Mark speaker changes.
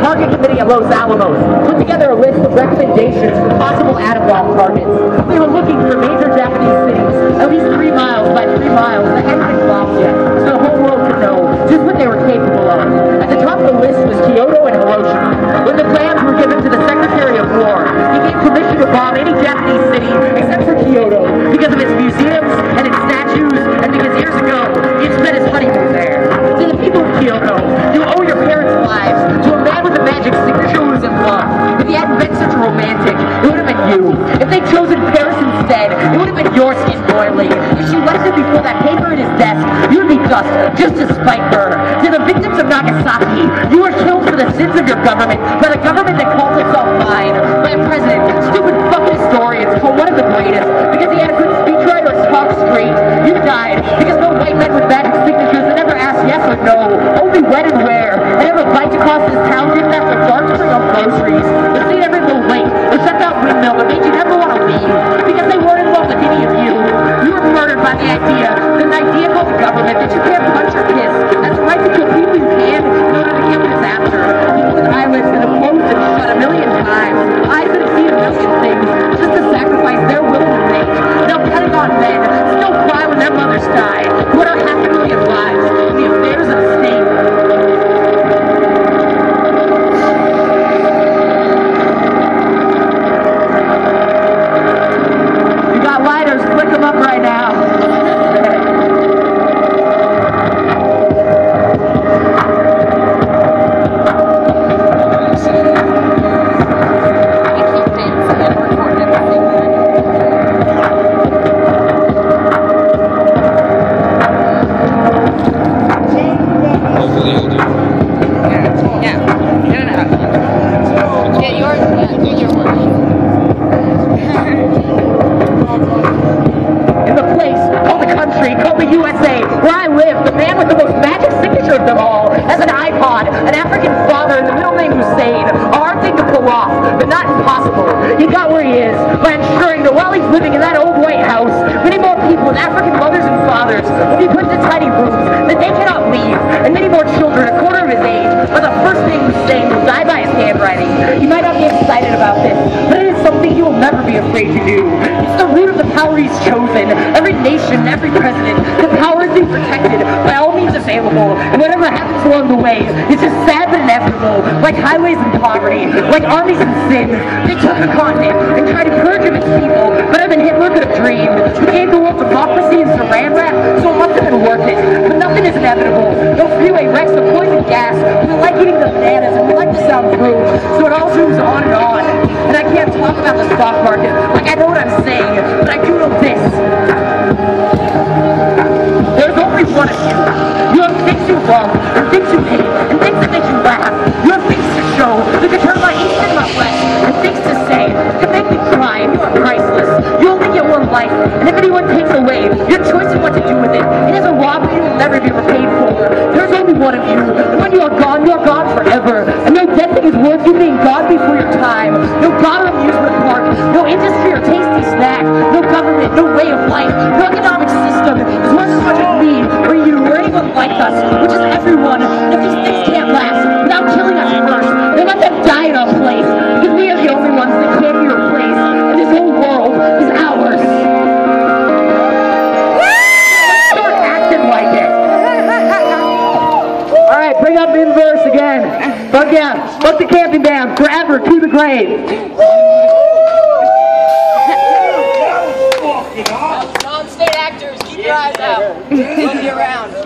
Speaker 1: Target Committee of Los Alamos put together a list of recommendations for possible atom bomb targets. They were looking for major Japanese cities, at least three miles by three miles have. If they'd chosen Paris instead, it would have been your skin boiling. If she left him before that paper in his desk, you would be dust just to spite her. To the victims of Nagasaki, you were killed for the sins of your government by the government that calls itself mine, by a president, stupid fucking historians, for one of the greatest, because he had a good speechwriter talk straight. You died because no white men with magic signatures that never asked yes or no, only when and where, and never biked across this town just after dark to bring up groceries, or seen every little or checked out windmill that made you never want to leave, because they weren't in love with any of you. You were murdered by the idea fathers will be put into tiny rooms that they cannot leave, and many more children, a quarter of his age, are the first thing name Hussein will die by his handwriting. You might not be excited about this, but it is something you will never be afraid to do. It's the root of the power he's chosen. Every nation, every president, the power is being protected by all And whatever happens along the way, it's just sad but inevitable. Like highways and poverty, like armies and sins. They took the continent and tried to purge of its people. Better than Hitler could have dreamed. We gave the world democracy and saran wrap, so it must have been worth it. But nothing is inevitable. No freeway wrecks of poison gas. We like eating the bananas and we like the sound through. So it all zooms on and on. And I can't talk about the stock market. Like I know what I'm saying, takes your choice of what to do with it, it is a robbery you will never be repaid for. There's only one of you, and when you are gone, you are gone forever. And no death thing is worth you being gone before your time. No God or amusement park, no industry or tasty snack, no government, no way of life, no economic system bring up the inverse again. Fuck yeah, fuck the camping down, forever to the grave.
Speaker 2: Non-state actors, keep your eyes out. You around.